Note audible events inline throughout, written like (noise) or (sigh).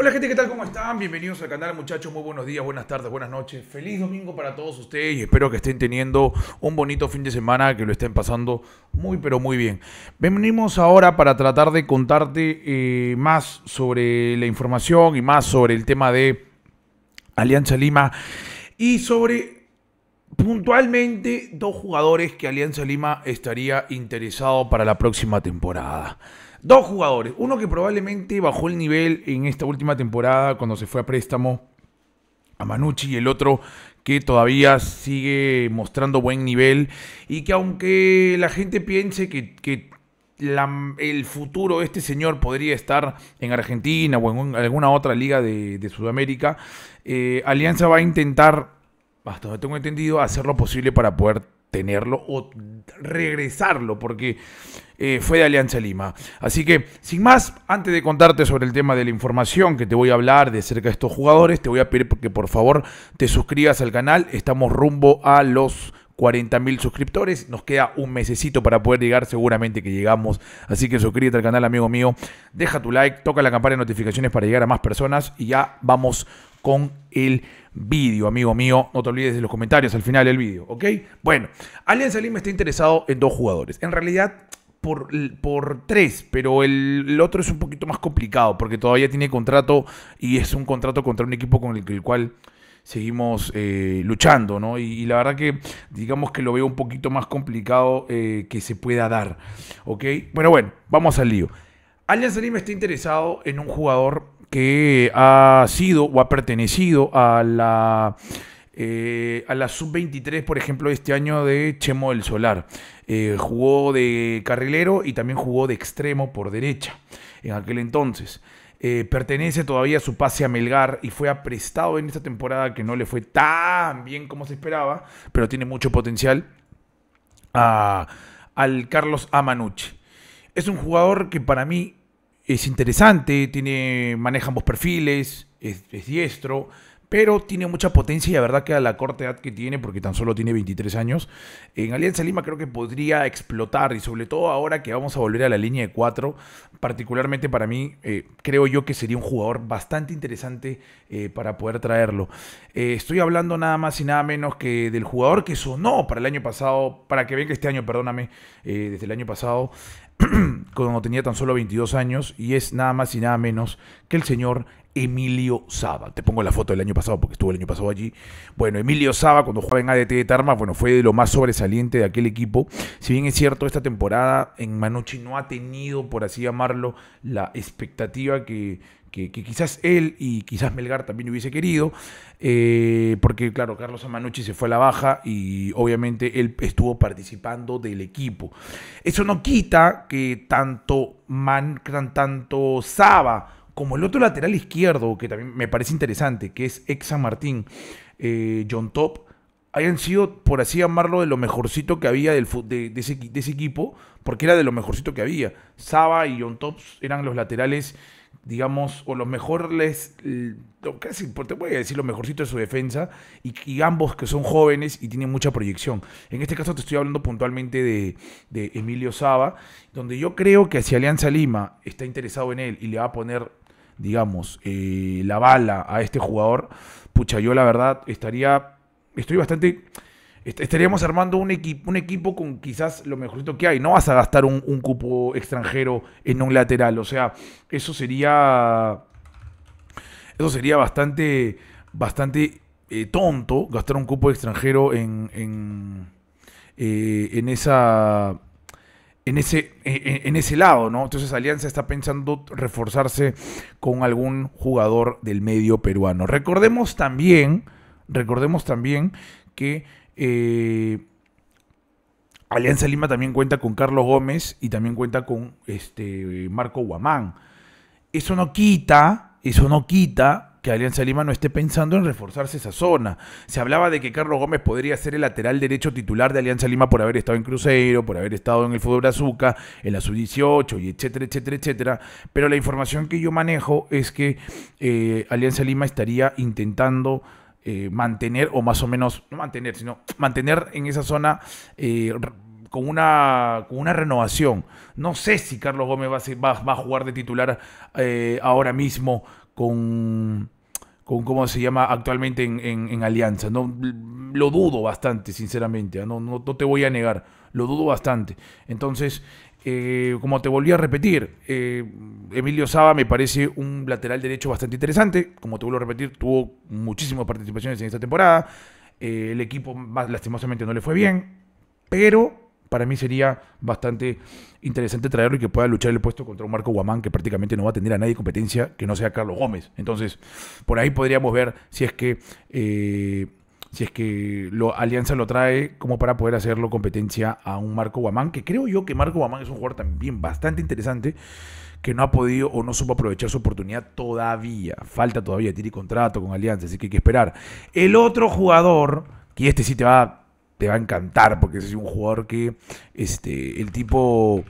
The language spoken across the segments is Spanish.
Hola gente, ¿qué tal? ¿Cómo están? Bienvenidos al canal muchachos, muy buenos días, buenas tardes, buenas noches. Feliz domingo para todos ustedes y espero que estén teniendo un bonito fin de semana, que lo estén pasando muy pero muy bien. Venimos ahora para tratar de contarte eh, más sobre la información y más sobre el tema de Alianza Lima y sobre puntualmente dos jugadores que Alianza Lima estaría interesado para la próxima temporada. Dos jugadores, uno que probablemente bajó el nivel en esta última temporada cuando se fue a préstamo a Manucci y el otro que todavía sigue mostrando buen nivel y que aunque la gente piense que, el futuro de este señor podría estar en Argentina o en alguna otra liga de, Sudamérica, eh, Alianza va a intentar, hasta donde tengo entendido, hacer lo posible para poder tenerlo o regresarlo, porque eh, fue de Alianza Lima. Así que, sin más, antes de contarte sobre el tema de la información que te voy a hablar de cerca de estos jugadores, te voy a pedir que por favor te suscribas al canal. Estamos rumbo a los 40 mil suscriptores. Nos queda un mesecito para poder llegar, seguramente que llegamos. Así que suscríbete al canal, amigo mío. Deja tu like, toca la campana de notificaciones para llegar a más personas y ya vamos con el vídeo, amigo mío. No te olvides de los comentarios al final del vídeo, ¿ok? Bueno, Alianza Lima está interesado en dos jugadores. En realidad, por, por tres, pero el, otro es un poquito más complicado porque todavía tiene contrato y es un contrato contra un equipo con el, cual seguimos eh, luchando, ¿no? Y, la verdad que digamos que lo veo un poquito más complicado eh, que se pueda dar, ¿ok? Bueno, bueno, vamos al lío. Alianza Lima está interesado en un jugador que ha sido o ha pertenecido a la eh, a la sub-23, por ejemplo, este año de Chemo del Solar. Eh, jugó de carrilero y también jugó de extremo por derecha en aquel entonces. Eh, pertenece todavía a su pase a Melgar y fue aprestado en esta temporada que no le fue tan bien como se esperaba, pero tiene mucho potencial al Carlos Amanucci. Es un jugador que para mí es interesante, tiene, maneja ambos perfiles, es diestro, pero tiene mucha potencia y la verdad que a la corta edad que tiene, porque tan solo tiene 23 años, en Alianza Lima creo que podría explotar y sobre todo ahora que vamos a volver a la línea de 4, particularmente para mí, eh, creo yo que sería un jugador bastante interesante eh, para poder traerlo. Eh, estoy hablando nada más y nada menos que del jugador que sonó para el año pasado, para que venga este año, perdóname, desde el año pasado, (clears throat) cuando tenía tan solo 22 años, y es nada más y nada menos que el señor Emilio Saba. Te pongo la foto del año pasado porque estuvo el año pasado allí. Bueno, Emilio Saba cuando jugaba en ADT de Tarma, bueno, fue de lo más sobresaliente de aquel equipo. Si bien es cierto, esta temporada en Manucci no ha tenido, por así llamarlo, la expectativa que, quizás él y quizás Melgar también hubiese querido, eh, porque claro, Carlos Amanucci se fue a la baja y obviamente él estuvo participando del equipo. Eso no quita que tanto, Man, tanto Saba como el otro lateral izquierdo, que también me parece interesante, que es Exa Martín, eh, John Top, hayan sido, por así llamarlo, de lo mejorcito que había del, de, ese, de, ese, equipo, porque era de lo mejorcito que había. Saba y John Top eran los laterales, digamos, o los mejores, casi te voy a decir lo mejorcito de su defensa, y, ambos que son jóvenes y tienen mucha proyección. En este caso te estoy hablando puntualmente de, de Emilio Saba, donde yo creo que si Alianza Lima está interesado en él y le va a poner digamos, eh, la bala a este jugador, pucha, yo la verdad estaría, estoy bastante, estaríamos armando un, equipo un equipo con quizás lo mejorito que hay. No vas a gastar un, cupo extranjero en un lateral, o sea, eso sería, eso sería bastante, bastante eh, tonto gastar un cupo extranjero en, en, eh, en esa en ese, en, ese lado, ¿no? Entonces Alianza está pensando reforzarse con algún jugador del medio peruano. Recordemos también, recordemos también que eh, Alianza Lima también cuenta con Carlos Gómez y también cuenta con este Marco Guamán. Eso no quita, eso no quita que Alianza Lima no esté pensando en reforzarse esa zona. Se hablaba de que Carlos Gómez podría ser el lateral derecho titular de Alianza Lima por haber estado en Cruzeiro, por haber estado en el fútbol Brazuca, en la sub-18 y etcétera, etcétera, etcétera. Pero la información que yo manejo es que eh, Alianza Lima estaría intentando eh, mantener, o más o menos, no mantener, sino mantener en esa zona eh, con una, con una renovación. No sé si Carlos Gómez va, a jugar de titular ahora mismo con, con cómo se llama actualmente en, Alianza. No, lo dudo bastante, sinceramente. ¿ah? No, no, te voy a negar. Lo dudo bastante. Entonces, eh, como te volví a repetir, eh, Emilio Saba me parece un lateral derecho bastante interesante. Como te vuelvo a repetir, tuvo muchísimas participaciones en esta temporada. Eh, el equipo más lastimosamente no le fue bien. Pero para mí sería bastante interesante traerlo y que pueda luchar el puesto contra un Marco Guamán que prácticamente no va a tener a nadie competencia que no sea Carlos Gómez. Entonces, por ahí podríamos ver si es que eh, si es que lo, Alianza lo trae como para poder hacerlo competencia a un Marco Guamán, que creo yo que Marco Guamán es un jugador también bastante interesante que no ha podido o no supo aprovechar su oportunidad todavía. Falta todavía, tiene contrato con Alianza, así que hay que esperar. El otro jugador, que este sí te va te va a encantar porque es un jugador que este, el tipo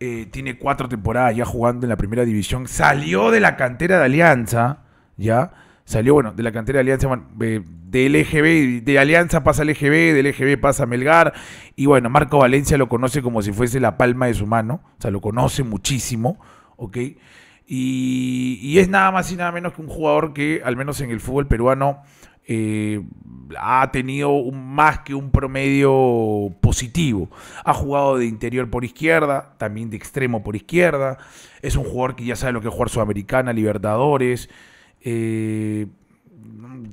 eh, tiene cuatro temporadas ya jugando en la primera división. Salió de la cantera de Alianza, ya. Salió, bueno, de la cantera de Alianza, del LGB, de Alianza pasa al LGB, del LGB pasa a Melgar. Y bueno, Marco Valencia lo conoce como si fuese la palma de su mano. O sea, lo conoce muchísimo, ¿ok? Y, y es nada más y nada menos que un jugador que, al menos en el fútbol peruano, eh, ha tenido más que un promedio positivo. Ha jugado de interior por izquierda, también de extremo por izquierda. Es un jugador que ya sabe lo que es jugar Sudamericana, Libertadores. Eh,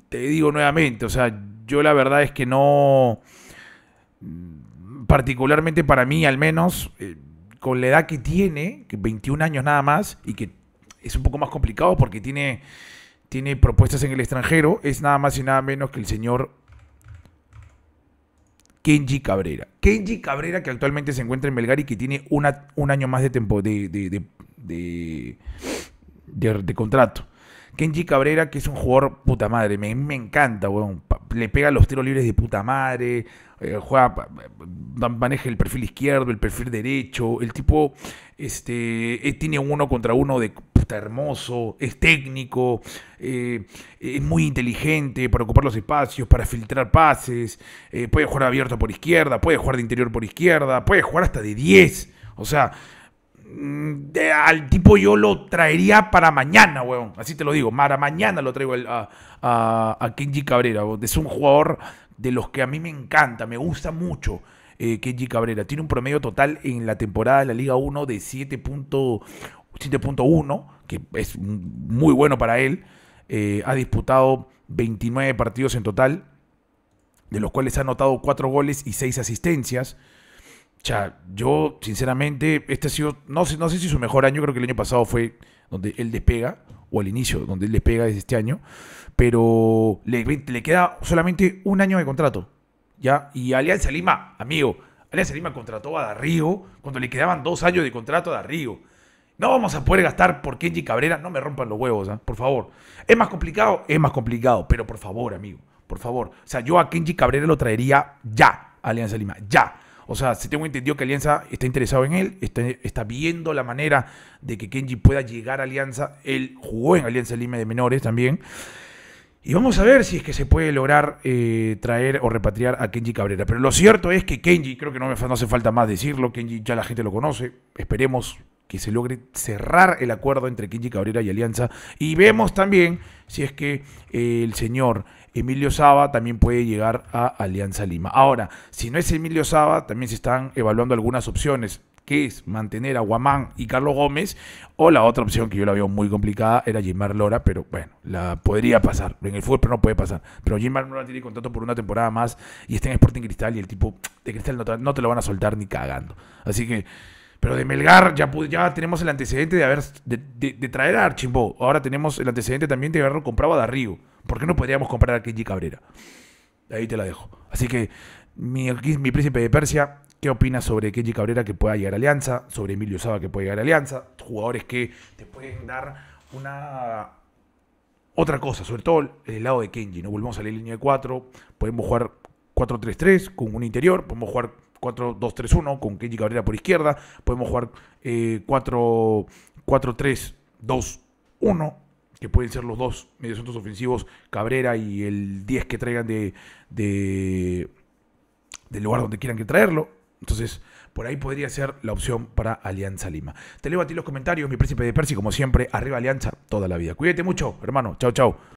te digo nuevamente, o sea, yo la verdad es que no, particularmente para mí al menos, eh, con la edad que tiene, que 21 años nada más, y que es un poco más complicado porque tiene tiene propuestas en el extranjero, es nada más y nada menos que el señor Kenji Cabrera. Kenji Cabrera, que actualmente se encuentra en Belgar y que tiene una, un año más de, tiempo de, de, de, contrato. Kenji Cabrera, que es un jugador puta madre, me, me encanta, weón. Le pega los tiros libres de puta madre, eh, juega, maneja el perfil izquierdo, el perfil derecho. El tipo este, eh, tiene uno contra uno de hermoso, es técnico, eh, es muy inteligente para ocupar los espacios, para filtrar pases, puede jugar abierto por izquierda, puede jugar de interior por izquierda, puede jugar hasta de 10. O sea, mm, al tipo yo lo traería para mañana, weón. Así te lo digo, para mañana lo traigo a, a, Kenji Cabrera. Es un jugador de los que a mí me encanta, me gusta mucho. Eh, Kenji Cabrera. Tiene un promedio total en la temporada de la Liga 1 de 7.1, que es muy bueno para él. Eh, ha disputado 29 partidos en total, de los cuales ha anotado 4 goles y 6 asistencias. O sea, yo, sinceramente, este ha sido, no sé, no sé si su mejor año, creo que el año pasado fue donde él despega, o al inicio, donde él despega desde este año, pero le, queda solamente un año de contrato. ¿ya? Y Alianza Lima, amigo, Alianza Lima contrató a Darrío cuando le quedaban dos años de contrato a Darrío. No vamos a poder gastar por Kenji Cabrera. No me rompan los huevos, ¿ah? por favor. ¿Es más complicado? Es más complicado. Pero por favor, amigo. Por favor. O sea, yo a Kenji Cabrera lo traería ya Alianza Lima. Ya. O sea, si tengo entendido que Alianza está interesado en él, está, está, viendo la manera de que Kenji pueda llegar a Alianza. Él jugó en Alianza Lima de menores también. Y vamos a ver si es que se puede lograr eh, traer o repatriar a Kenji Cabrera. Pero lo cierto es que Kenji, creo que no, me, no hace falta más decirlo, Kenji ya la gente lo conoce. Esperemos que se logre cerrar el acuerdo entre Kenji Cabrera y Alianza. Y vemos también si es que eh, el señor Emilio Saba también puede llegar a Alianza Lima. Ahora, si no es Emilio Saba, también se están evaluando algunas opciones que es mantener a Guamán y Carlos Gómez, o la otra opción que yo la veo muy complicada era Jimar Lora, pero bueno, la podría pasar. En el fútbol pero no puede pasar. Pero Jimar Lora tiene contrato por una temporada más y está en Sporting Cristal y el tipo de Cristal no te lo van a soltar ni cagando. Así que pero de Melgar ya, ya tenemos el antecedente de haber de, traer a Archimbo. Ahora tenemos el antecedente también de haberlo comprado a Darrío. ¿Por qué no podríamos comprar a Kenji Cabrera? Ahí te la dejo. Así que mi, mi príncipe de Persia, ¿qué opinas sobre Kenji Cabrera que pueda llegar a Alianza? Sobre Emilio Saba que puede llegar a Alianza. Jugadores que te pueden dar una otra cosa, sobre todo el lado de Kenji. No volvemos a la línea de 4. Podemos jugar 4-3-3 con un interior. Podemos jugar 4-2-3-1 con Kenji Cabrera por izquierda. Podemos jugar 4-3-2-1, eh, que pueden ser los dos mediocentros ofensivos, Cabrera y el 10 que traigan de, de, del lugar donde quieran que traerlo. Entonces, por ahí podría ser la opción para Alianza Lima. Te leo a ti los comentarios, mi príncipe de Persi, como siempre, arriba Alianza toda la vida. Cuídate mucho, hermano. Chao, chao.